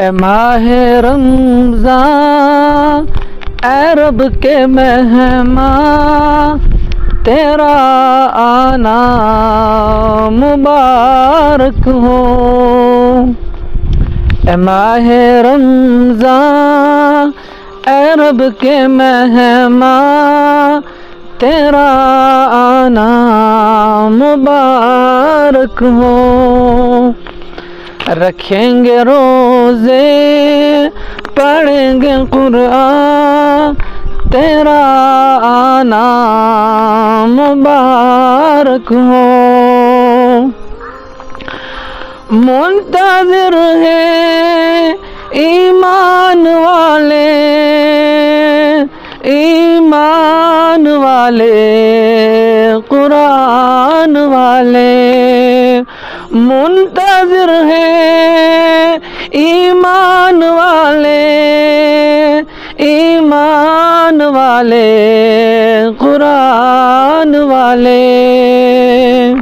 اے ماہ رمضان، اے رب کے مہمان تیرا آنا مبارک ہو۔ اے ماہ رمضان، اے رب کے مہمان تیرا آنا مبارک ہو۔ رکھیں گے روزے، پڑھیں گے قرآن، تیرا آنا مبارک ہو۔ منتظر ہے ایمان والے ایمان والے، قرآن والے۔ منتظر ہے والے، قرآن والے۔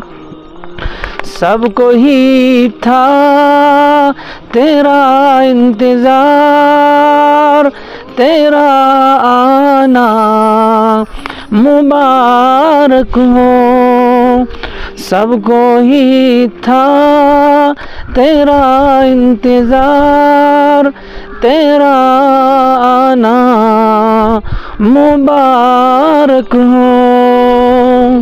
سب کو ہی تھا تیرا انتظار، تیرا آنا۔ مبارک ہو۔ سب کو ہی تھا تیرا انتظار، تیرا آنا۔ مبارک ہو۔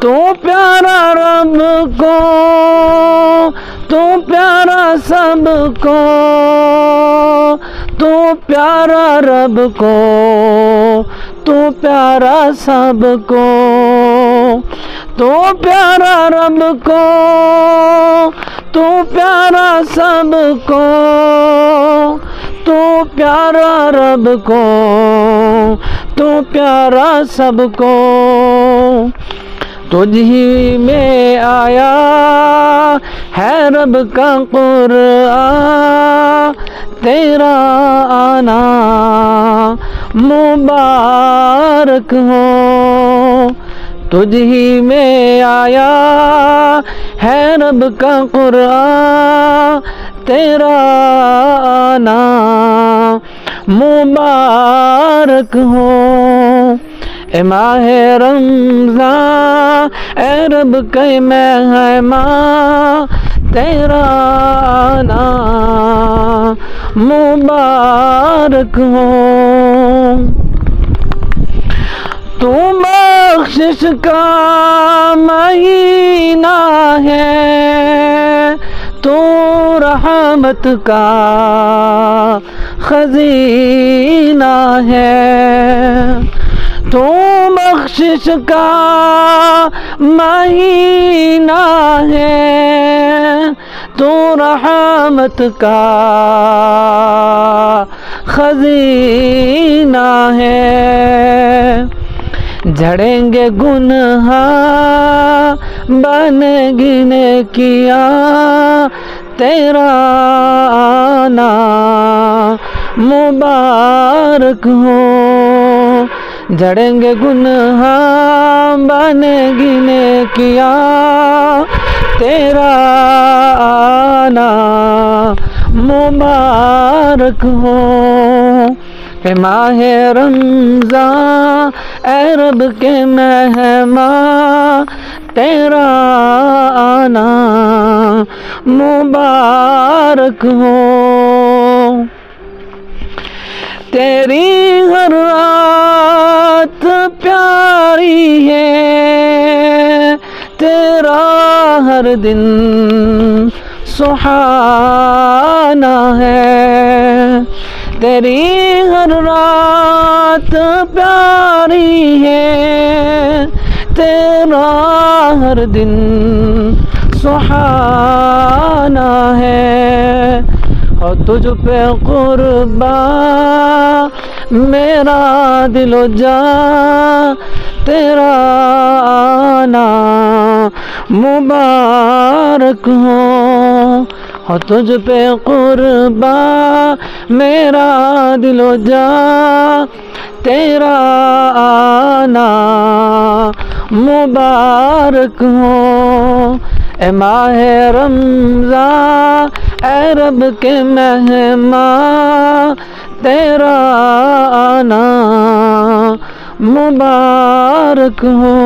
تو پیارا رب کو، تو پیارا سب کو، تو پیارا رب کو، تو پیارا سب کو، تو پیارا رب کو، تو پیارا سب کو تو پیارا رب کو، تو پیارا سب کو۔ تجھ ہی میں آیا ہے رب کا قرآن، تیرا آنا مبارک ہو۔ تجھ ہی میں آیا ہے رب کا قرآن تیرا آنا مبارک ہو۔ اے ماہ رمضان، اے رب کے مہمان تیرا آنا مبارک ہو۔ تو بخشش کا مہینہ ہے۔ رحمت کا خزینہ ہے۔ تو بخشش کا مہینہ ہے۔ تو رحمت کا خزینہ ہے۔ جھڑیں گے گناہ بن گنے کیا۔ تیرا آنا مبارک ہو۔ جڑیں گے گناہ بن گنے کیا۔ تیرا آنا مبارک ہو۔ اے ماہ رمضان، اے رب کے مہمان تیرا آنا مبارک ہو۔ تیری ہر رات پیاری ہے۔ تیرا ہر دن سہانا ہے۔ تیری ہر رات پیاری ہر دن سہانا ہے اور تجھ پہ قربان میرا دل و جان تیرا آنا مبارک ہو اور تجھ پہ قربان میرا دل و جان تیرا آنا مبارک ہو۔ اے ماہ رمضان اے رب کے مہمان تیرا آنا مبارک ہو۔